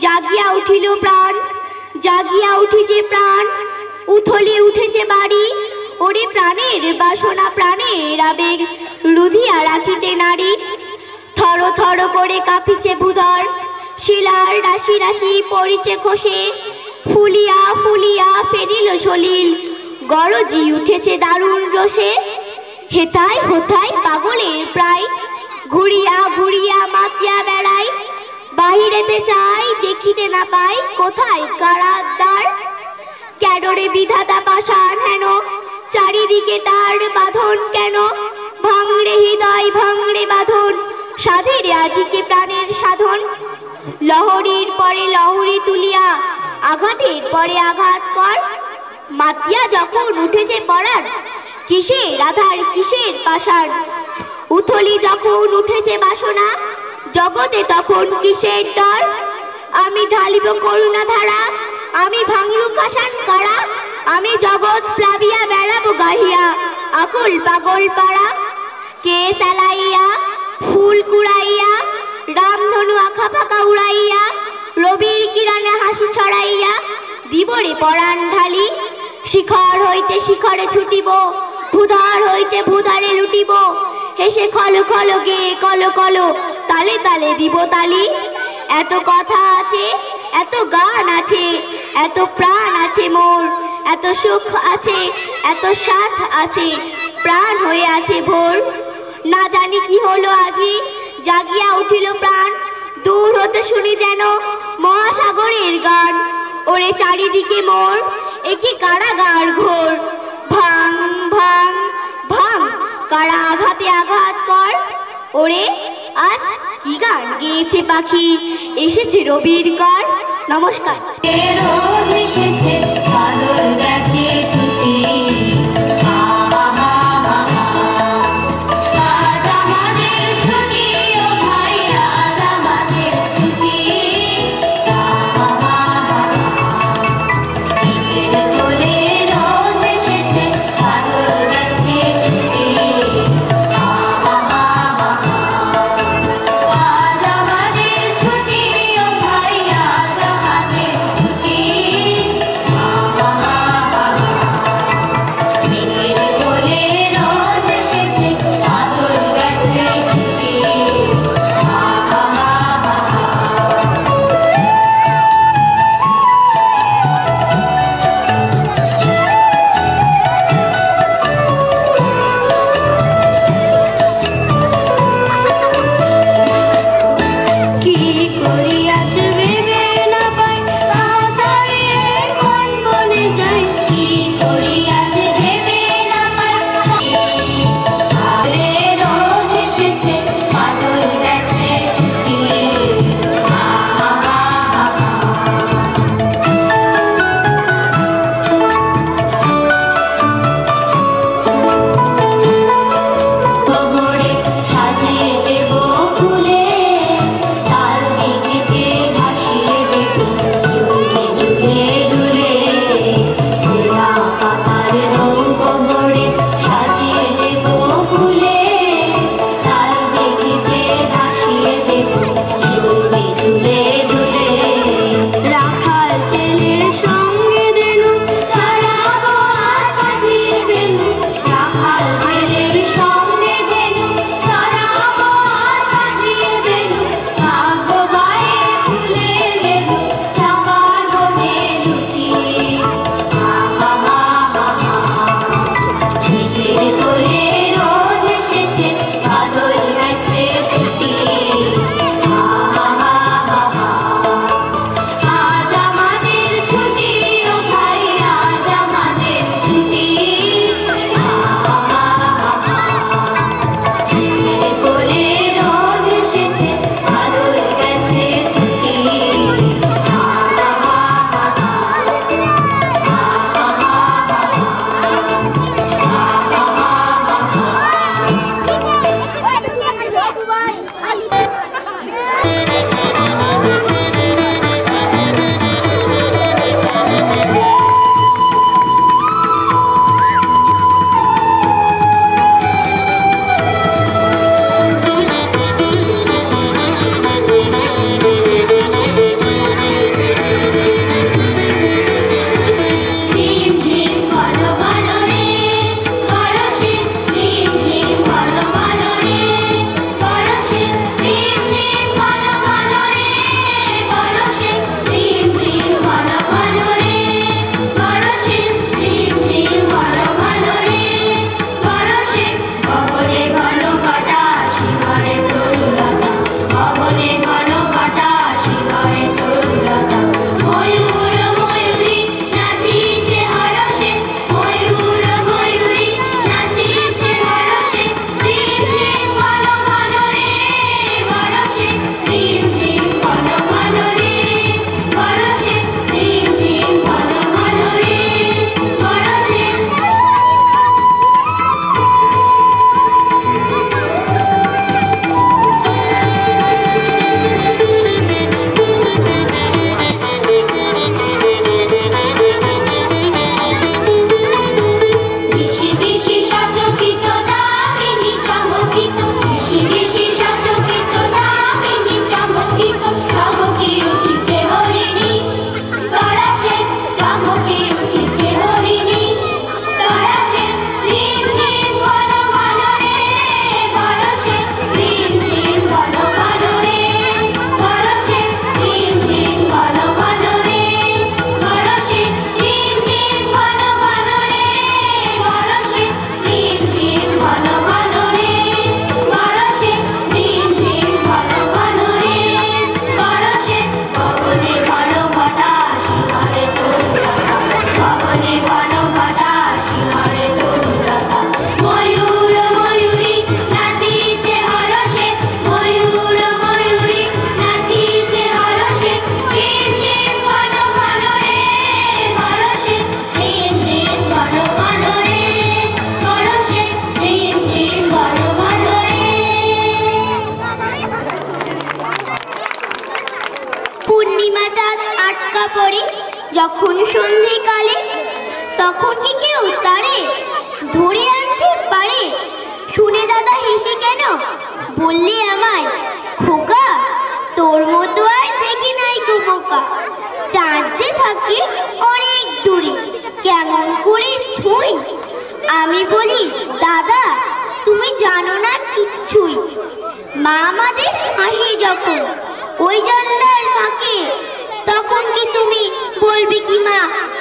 জাগিয়া উঠিল প্রাণ, জাগিয়া উঠিছে প্রাণ, উথলে উঠেছে বাড়ি। ওরে প্রাণের বাসনা, প্রাণের আবেগ রুধিয়া রাখিতে নারী। থর থর করে কাঁপিছে ভূধর, শিলার রাশি রাশি পড়িছে খসে। ফুলিয়া ফুলিয়া ফেরিল সলিল, গরজি উঠেছে দারুণ রসে। হেতায় হোথায় পাগলের প্রায়, ঘুরিয়া ঘুরিয়া মাতিয়া বেড়াই বাহিরেতে চাই, দেখিতে না পাই, কোথায় কারার দ্বার ক্যাডরে বিধাতা পাষাণ হেন? চারিদিকে তার বাঁধন কেন? ভাঙড়ে হৃদয়, ভাঙড়ে বাঁধন। সাধের আজিকে প্রাণের সাধন। লহরীর পরে লহরী তুলিয়া, আঘাতের পরে আঘাত কর। মাতিয়া যখন উঠেছে পড়ার কিসের রাধার কিসের পাষাণ? উথলি যখন উঠেছে বাসনা জগতে তখন কিসের ডর আমি ঢালিব করুণা ধারা আমি ভাঙিব পাষাণ কারা? আমি জগৎ প্লাবিয়া বেড়াবো গাহিয়া, আকুল পাগল পাড়া। কে চালাইয়া, ফুল কুড়াইয়া রামধনু আখা ফাঁকা উড়াইয়া, রবির কিরণে হাসি ছড়াইয়া, দিবরে পরাণ ঢালি, শিখর হইতে শিখরে ছুটিব ভূধার হইতে ভূধারে লুটিব। হেসে খল খল গে, কল কল, তালে তালে দিব তালি। এত কথা আছে, এত গান আছে, এত প্রাণ আছে মোর। এত সুখ আছে, এত সাথ আছে, প্রাণ হয়ে আছে ভোর। না জানি কি হলো আজি, জাগিয়া উঠিল প্রাণ। দূর হতে শুনি যেন মহাসাগরের গান। ওরে চারিদিকে মোর, একে কারাগার ঘোর। ভাং ভাং ভাঙ কারা আঘাতে আঘাত কর। ওরে, আজ কি গান গেয়েছে পাখি? এসেছে রবির কর। নমস্কার।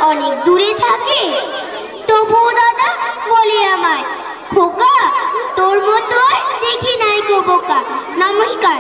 অনেক দূরে থাকে। তবুও দাদা, বলে আমার, খোকা, তোর মতো আর দেখি নাই গো বোকা। নমস্কার।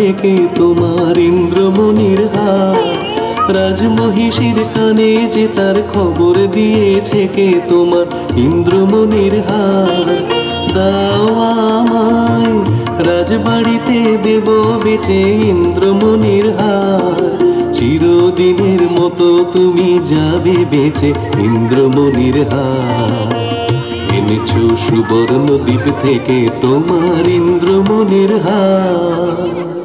থেকে তোমার ইন্দ্রমণির হার রাজমহিষীর কানে যে তার খবর দিয়েছে কে তোমার ইন্দ্রমণির হার দাও আমায়, রাজবাড়িতে দেব বেচে ইন্দ্রমণির হার চিরদিনের মতো তুমি যাবে বেচে ইন্দ্রমণির হার এনেছো সুবর্ণ দ্বীপ থেকে তোমার ইন্দ্রমণির হার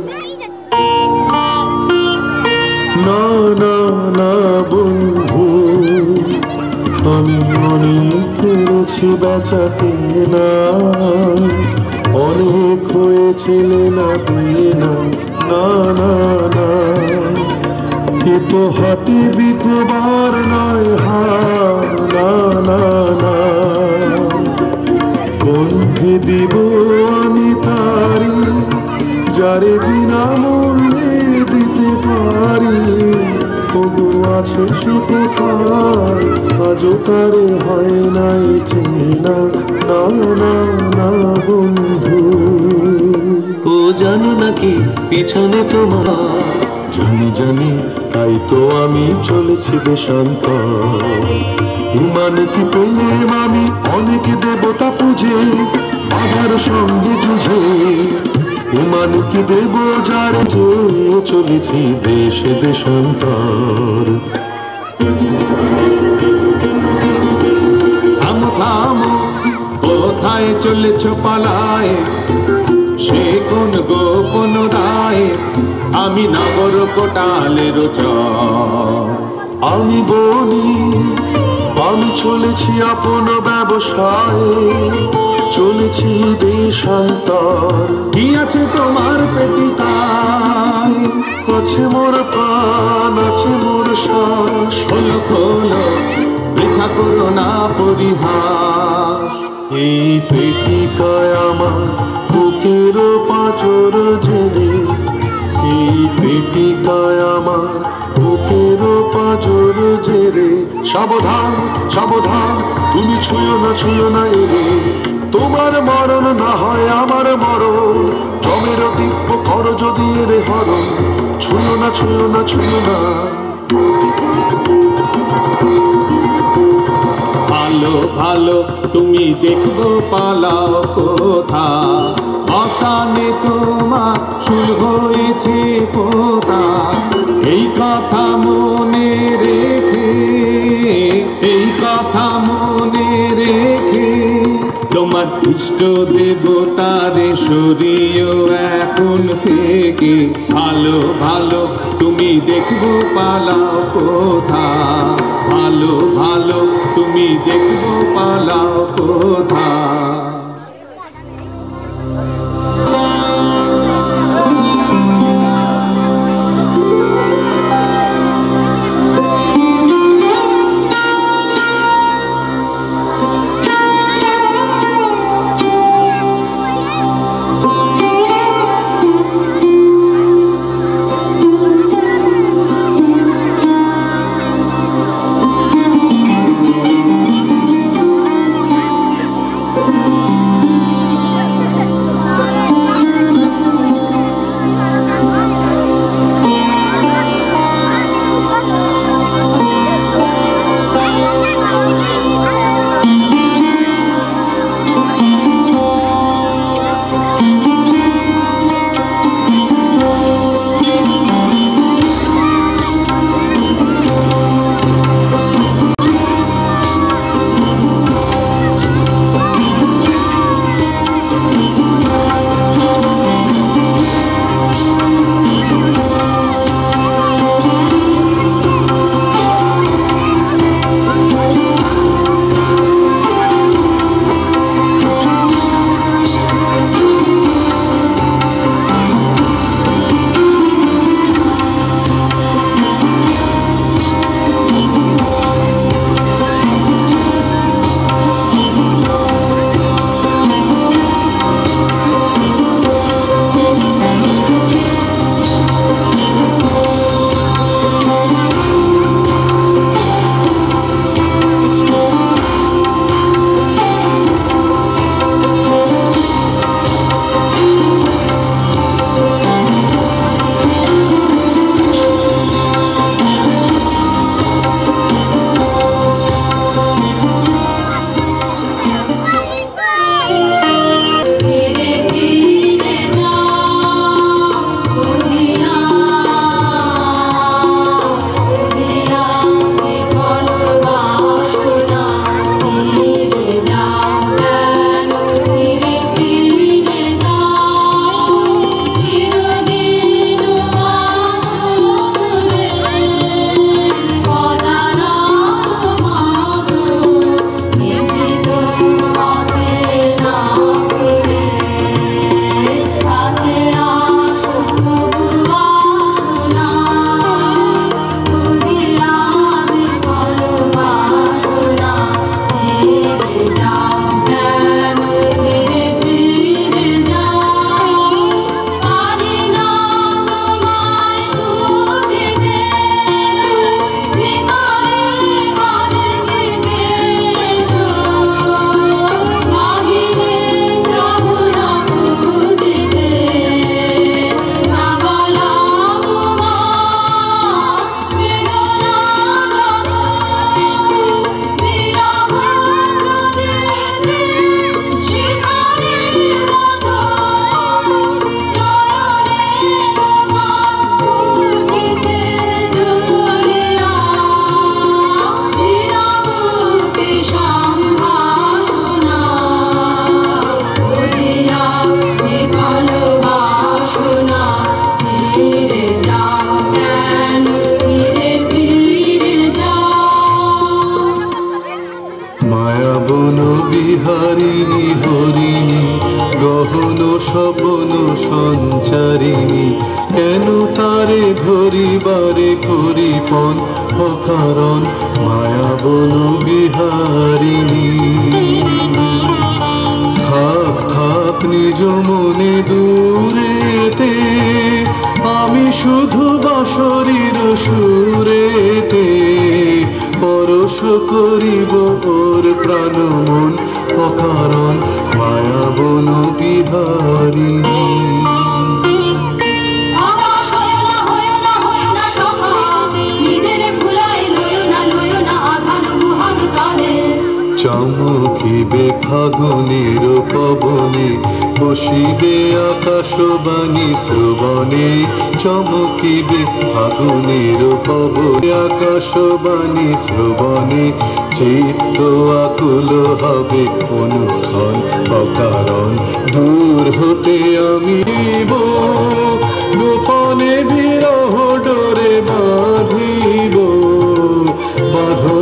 করেছি বাঁচাতে না অনেক হয়েছিল না দিয়ে না না না। না এ তো হাতে বিকবার নয় হার। না না না। দিব আমি তারি, যারে বিনামূল্যে দিতে পারি। তবু আছে সে কোথায় আজও তারে হয় নাই চেনা না না না বন্ধু। ও জানো নাকি পিছনে তোমার? জানি জানি তাই তো আমি চলেছি দেশান্ত ইমানকে পেলে আমি অনেক দেবতা পুজে বাধার সঙ্গে যুঝে ইমানকে দেব যার যে চলেছি দেশ দেশান্তর? কোথায় চলেছ পালায়? সে কোন গোপন রায়? আমি নগর কোটালের চ আমি বলি আমি চলেছি আপন ব্যবসায়। চলেছি দেশান্তর কি আছে তোমার পেটিতায় আছে মোর প্রাণ, আছে মোর শ্বাস খোলো খোলো, বৃথা করো না পরিহাস। এই পেটিকায় আমার বুকের পাঁচর জেলে এই পেটিকায় আমার পাঁচর জেরে। সাবধান সাবধান, তুমি ছুঁয়ো না ছুঁয়ো না এলে। তোমার মরণ না হয় আমার মরণ। জমের দিব্য কর যদি এরে হরণ। ছুঁয়ো না ছুঁয়ো না ছুঁয়ো না। ভালো ভালো, তুমি দেখব পালাও কোথা? অসানে তোমার শুল হয়েছে কোথা এই কথা মনে রেখে, এই কথা মনে রেখে তোমার ইষ্ট দেবতারে সরিয়ে এখন থেকে ভালো ভালো, তুমি দেখব পালাও কোথা? ভালো ভালো, তুমি দেখব পালাও কোথা? প্রাণ মন অকারণ মায়া বন বিহারিণী আকাশ চমকিবে ফাগুনের পবনে বসিবে আকাশবাণী শ্রবণে, চমকিবে ফাগুনের পবনে আকাশবাণী শ্রবণে, চিত্ত আকুল হবে অনুক্ষণ অকারণ। দূর হতে আমি গোপনে বিরহ ডোরে বাঁধিব, বাঁধন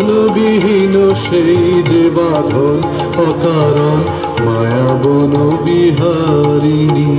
বিহীন সেই যে বাঁধন অকারণ মায়াবন বিহারিণী।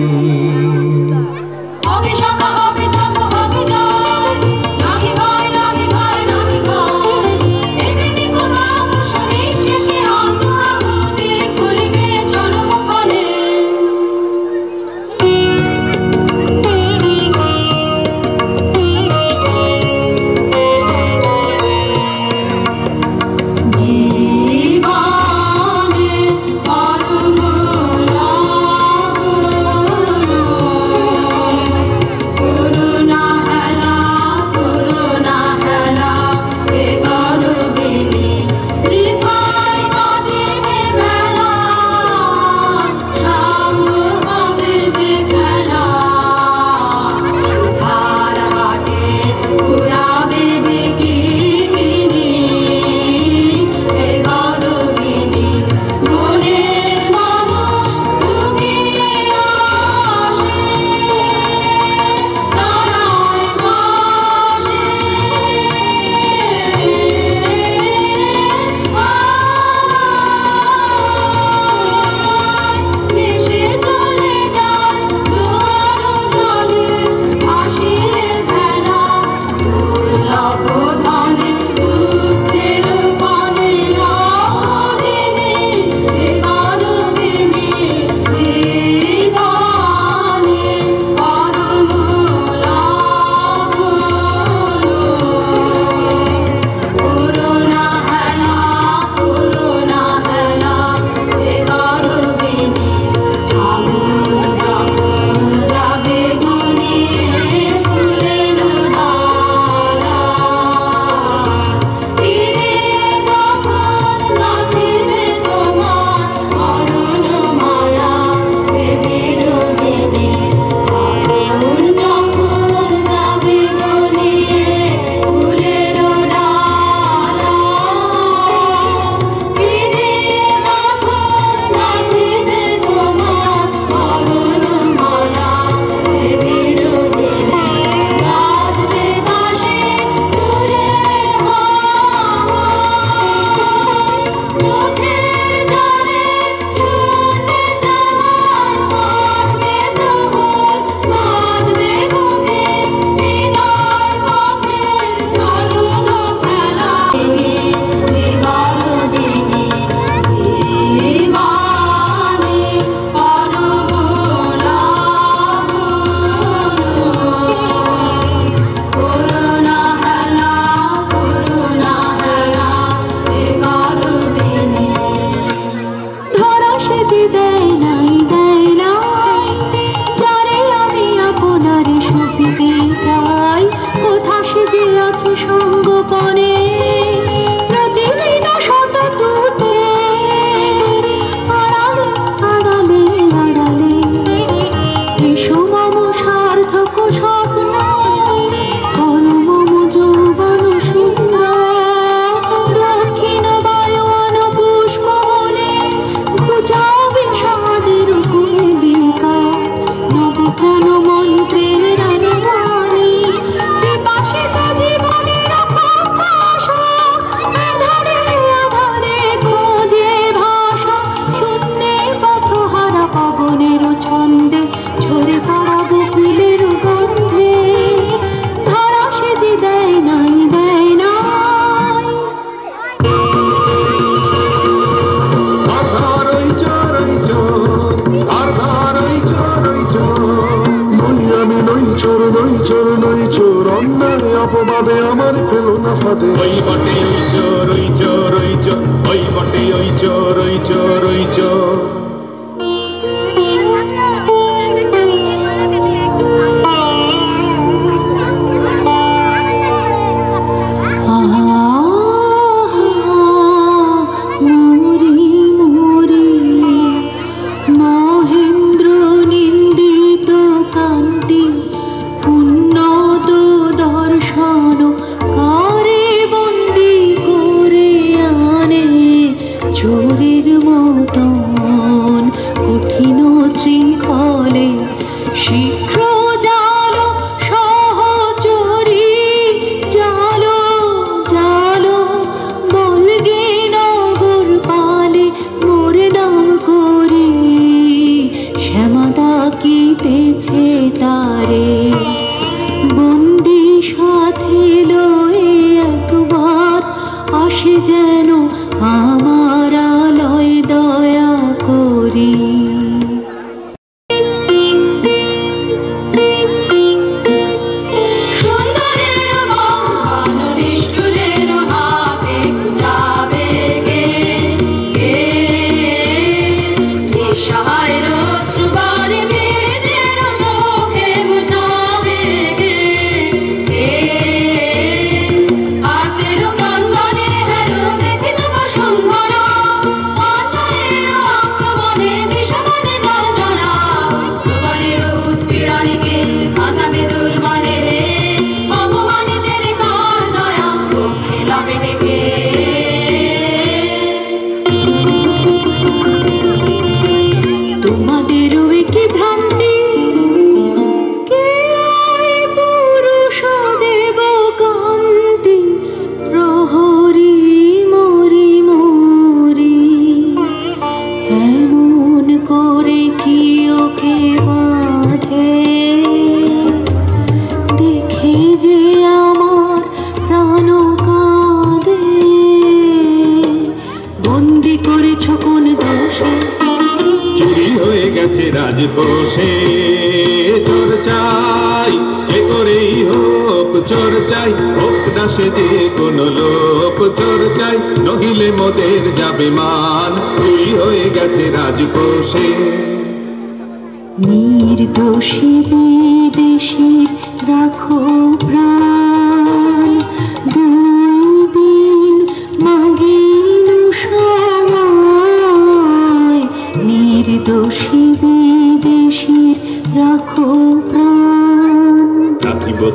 দোষী বিদেশীর রাখো প্রাণ।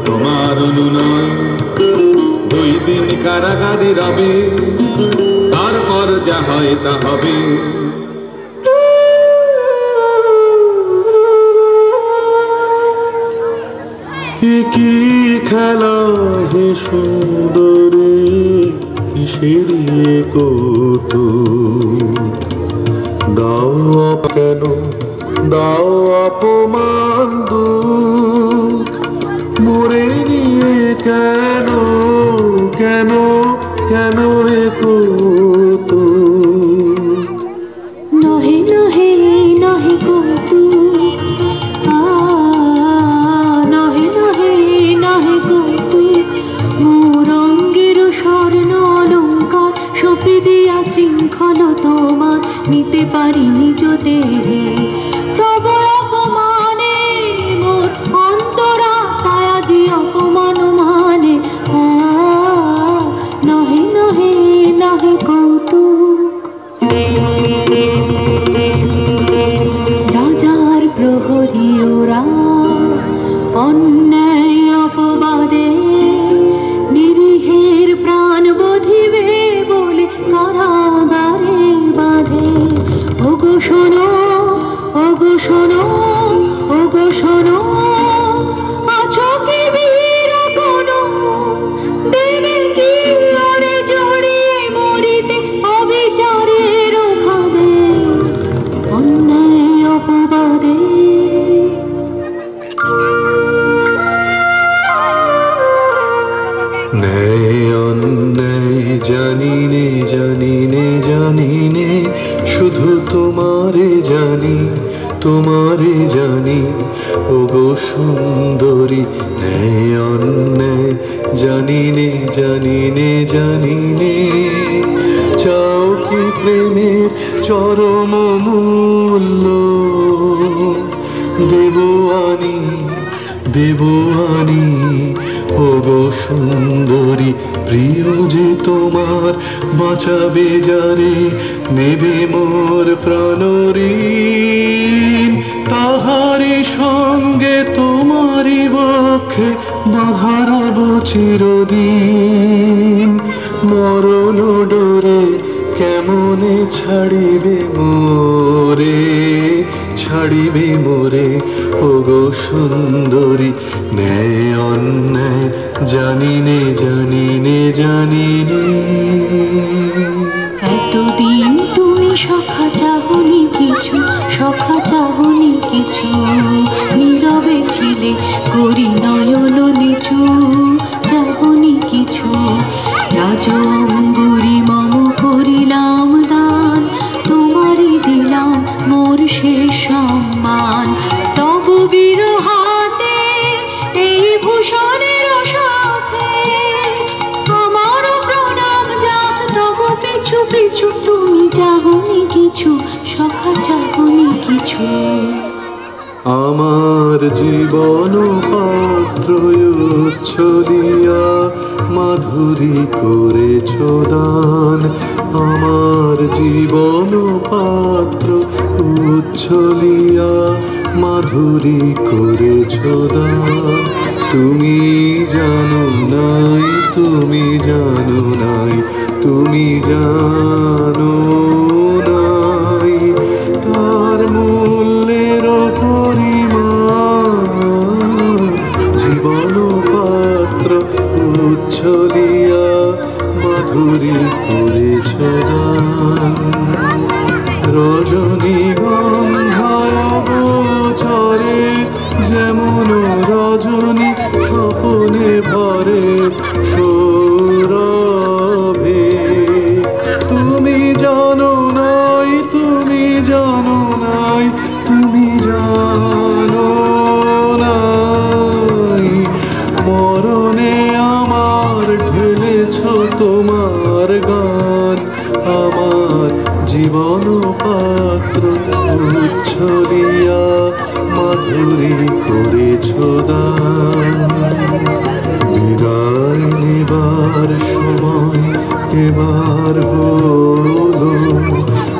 তোমার অনুনয়। দুই দিন কারাগারে রবে, তারপর যা হয় তা হবে। কি খেলা হে সুন্দরী, কিসের কৌতুক? দাও কেন দাও অপমান মরে নিয়ে কেন কেন पारी नहीं जो दे জানি নে, শুধু তোমারে জানি তোমারে জানি। ও গো সুন্দরী অন্যায়, জানি নে জানি নে জানি নে। চাও কি প্রেমের চরম মূল্য? দেব আনি আনি ওগো সুন্দরী, প্রিয় যে তোমার, বাঁচাবে যারে নেবে মোর প্রাণরীন তাহারি সঙ্গে তোমারই বক্ষে বাধার বাধারব চিরদিন। মরণ ডোরে কেমনে ছাড়িবে মোরে? ছাড়িবে মোরে? ও গো সুন্দরী, ন্যায় অন্যায় জানি নে জানি নে জানি নে এতদিন তুমি সখা চাহনি কিছু, সখা চাহনি কিছু, নীরবে ছিলে করি নয়ন নিচু, চাহনি কিছু রাজ কিছু, সখা চাহনি কিছু। আমার জীবন পাত্র উচ্ছলিয়া মাধুরী করেছ দান। আমার জীবন পাত্র উচ্ছলিয়া মাধুরী করেছ দান। তুমি জানো নাই, তুমি জানো নাই, তুমি জানো করেছ দান বিদায় নেবার সময় এবার হলো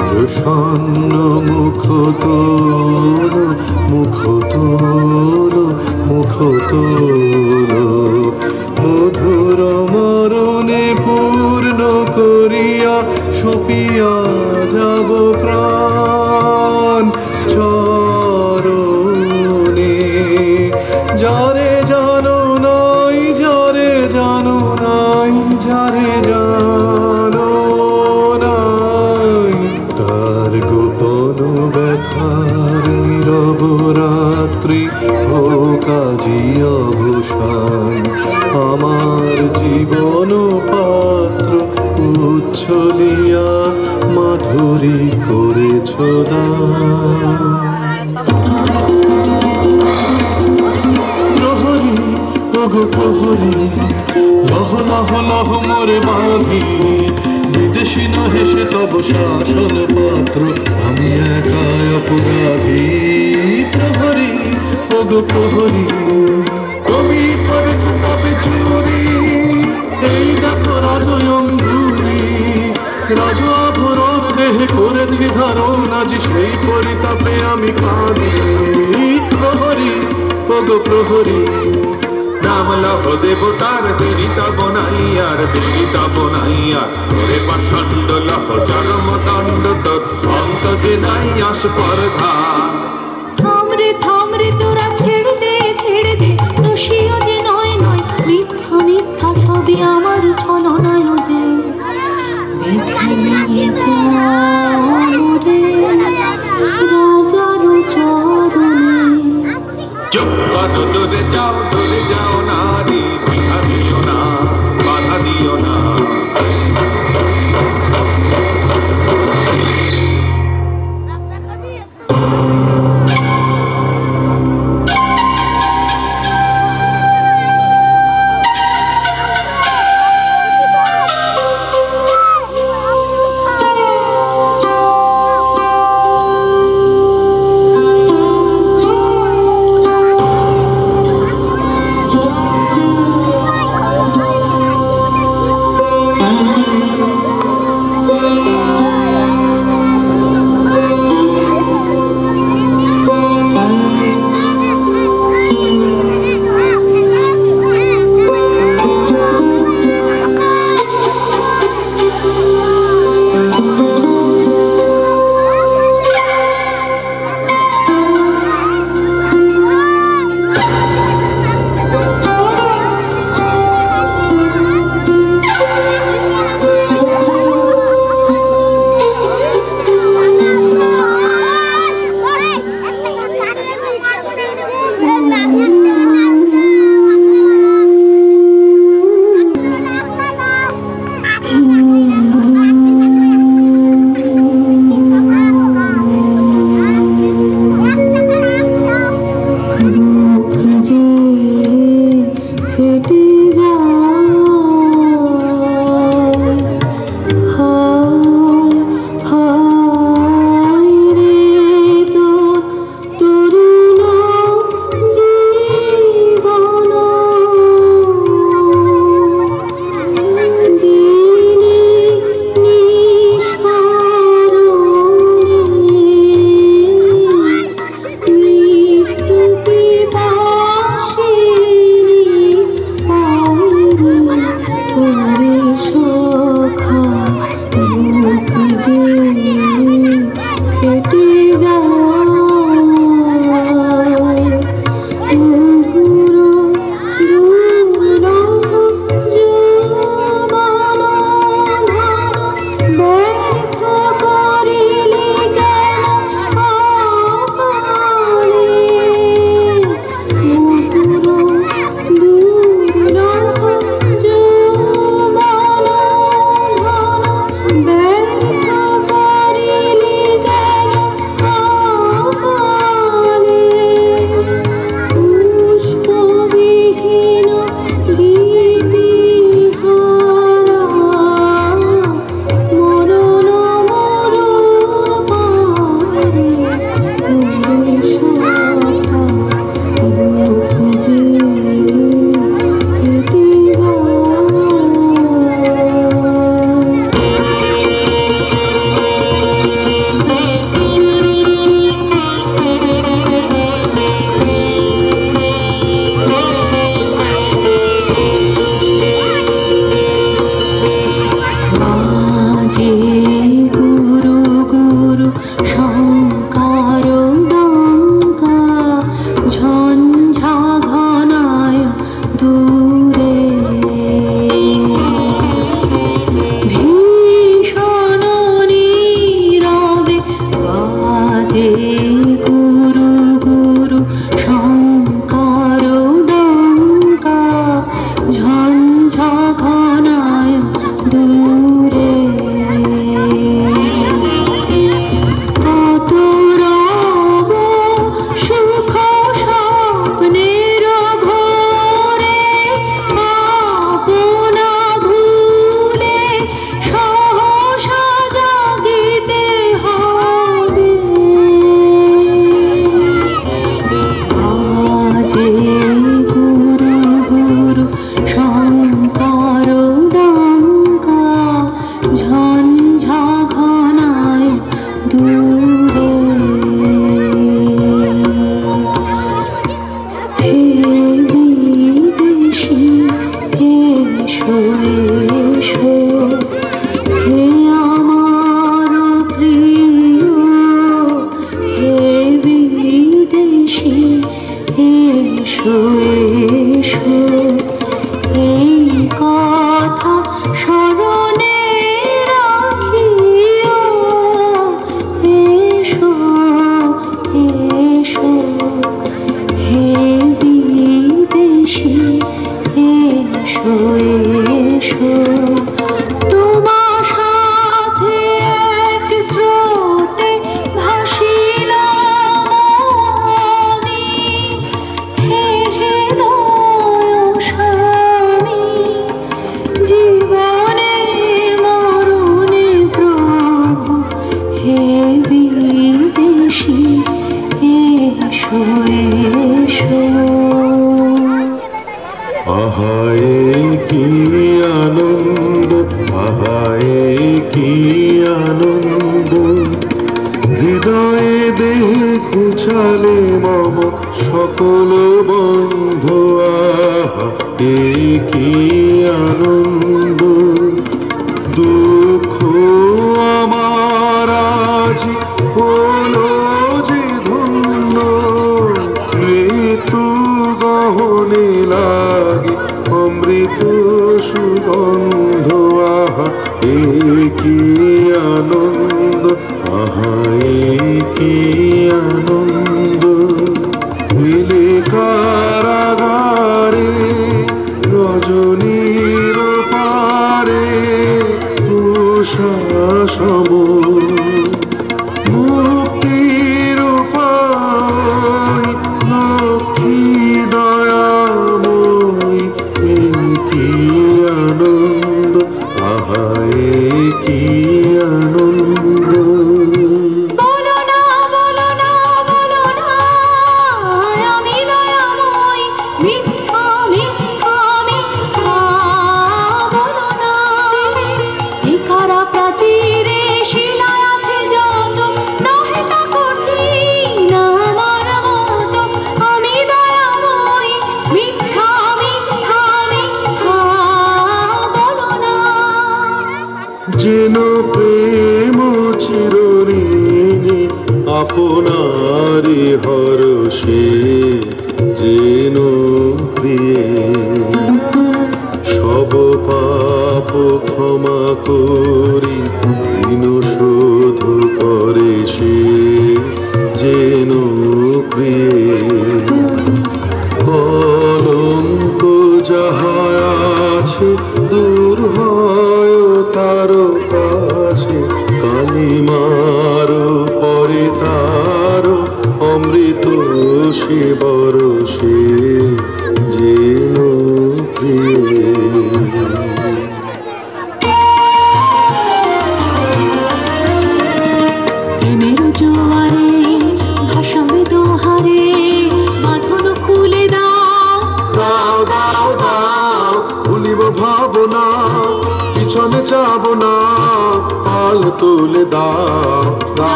প্রসন্ন মুখ তোর মুখ তোর মুখ তোল দান প্রহরী, ওগো প্রহরী লহ লহ লহ মোরে বাঁধি। বিদেশি না হেসে তব শাসন পাত্র, আমি একাই অপরাধী। প্রহরী, ওগো প্রহরী, কবি করেছ তবে দেহে করেছি ধারণ, আজ সেই পরিতাপে আমি কাঁদি। প্রহরী, ওগো প্রহরী নাম লহ দেবতার দেরিতা বনাইয়ার দেরিতা বনাইয়ার। ওরে পাষণ্ড লহ চরম দণ্ড তোর অন্ত যে নাই আস পরধা থামরে তোরা ছেড়ে দে ছেড়ে দে যে নয় নয়। মিথ্যা মিথ্যা, সবই আমার ছলনায় চুপ কত দূরে যাও দূরে যাও।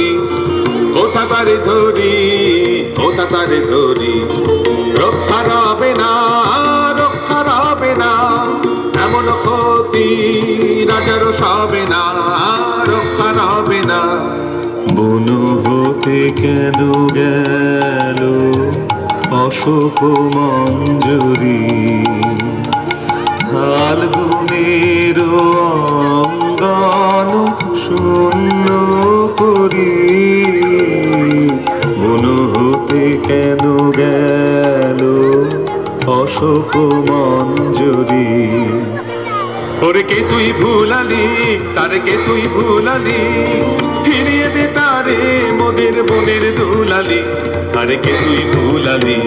ধরি, কোথা তারে ধরি, কোথা তারে ধরি? রক্ষা রবে না, রক্ষা রবে না, এমন ক্ষতি রাজার সবে না, রক্ষা রবে না। বনু হতে কেন গেল? অশোক মঞ্জুরি। হাল ফাল্গুনের অঙ্গন শূন্য। করি। মনো হতে কেন গেল? অশোক মঞ্জুরি। ওরে কে তুই ভুলালি? তার কে তুই ভুলালি? ফিরিয়ে দে তারে, মোদের বনের দুলালি। তারে কে তুই ভুলালি?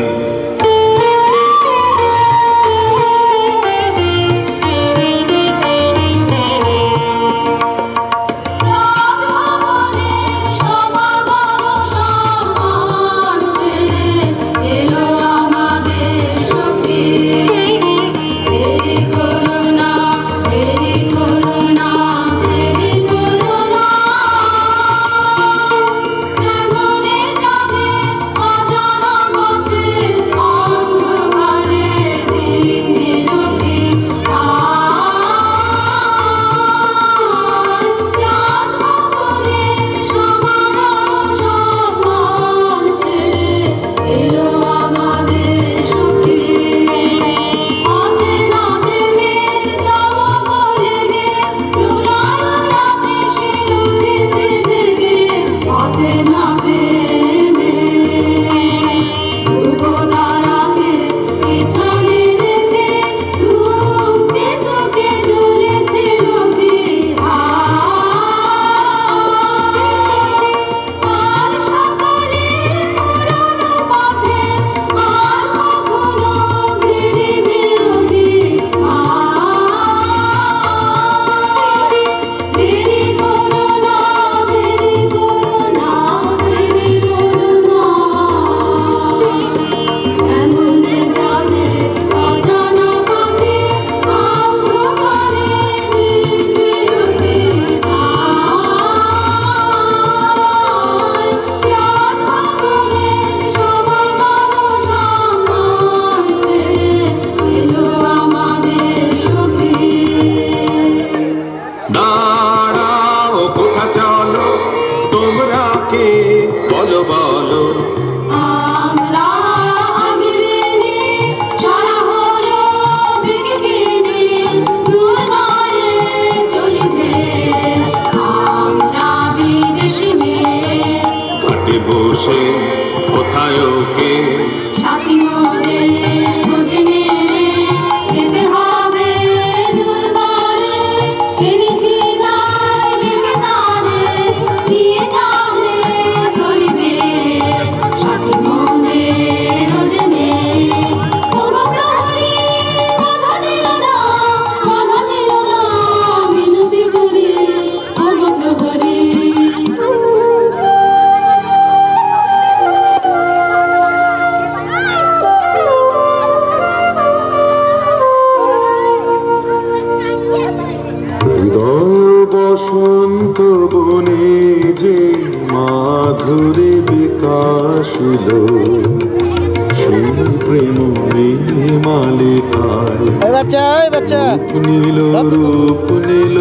নীল রূপ নীল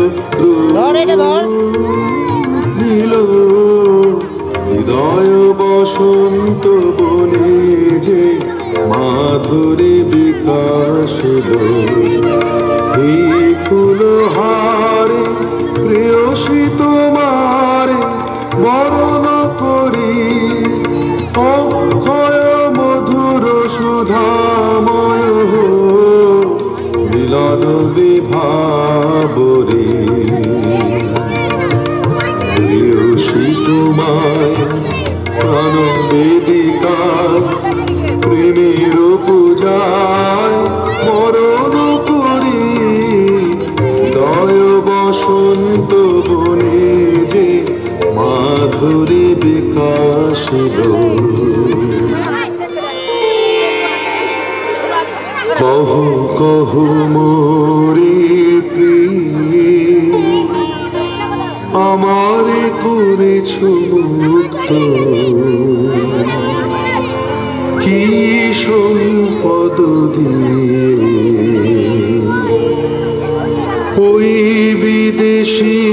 ধর এটা ধর। নীল হৃদয় বসন্ত বনে যে মাধুরী বিকাশ এই ফুল হারে প্রেয়সী তোমার বরণ করি। অক্ষয় মধুর সুধাম মানবী ভাবরে। প্রিয়সী তোমায় প্রাণ বেদিকা প্রেমের পূজায় আমারে করেছ কি সম্পদ দিয়ে? ওই বিদেশি